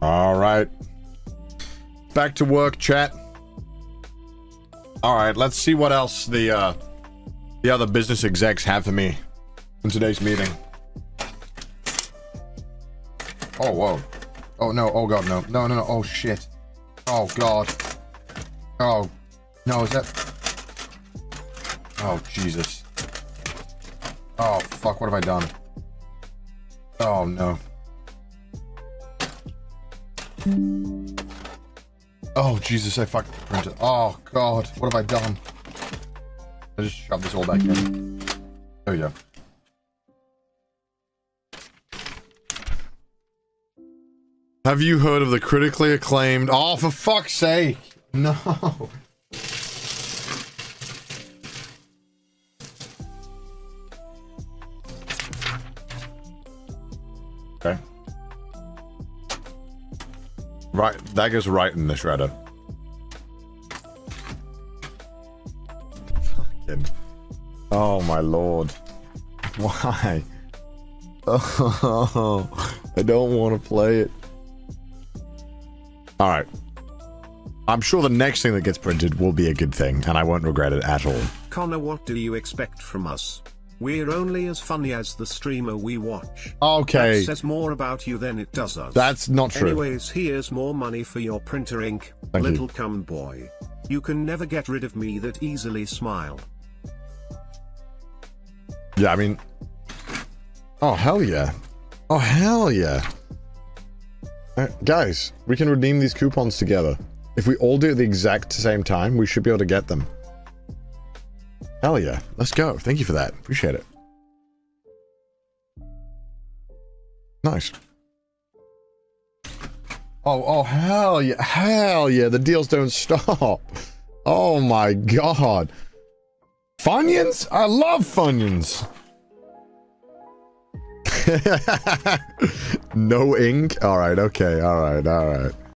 All right. Back to work, chat. All right, let's see what else the uh, the other business execs have for me in today's meeting. Oh, whoa. Oh, no. Oh, God, no. No, no, no. Oh, shit. Oh, God. Oh. No, is that... Oh, Jesus. Oh, fuck. What have I done? Oh, no. Oh, Jesus, I fucked the printer. Oh, God. What have I done? I just shoved this all back in. There we go. Have you heard of the critically acclaimed... Oh, for fuck's sake! No! Right, that goes right in the shredder. Fucking... Oh my lord. Why? Oh, I don't want to play it. All right. I'm sure the next thing that gets printed will be a good thing, and I won't regret it at all. Connor, what do you expect from us? We're only as funny as the streamer we watch. Okay. That says more about you than it does us. That's not true. Anyways, here's more money for your printer ink, Thank you. little cum boy. You can never get rid of me that easily smile. Yeah, I mean... Oh, hell yeah. Oh, hell yeah. Uh, guys, we can redeem these coupons together. If we all do it at the exact same time, we should be able to get them. Hell yeah. Let's go. Thank you for that. Appreciate it. Nice. Oh, oh, hell yeah. Hell yeah. The deals don't stop. Oh my god. Funyuns? I love Funyuns. no ink? Alright, okay, alright, alright.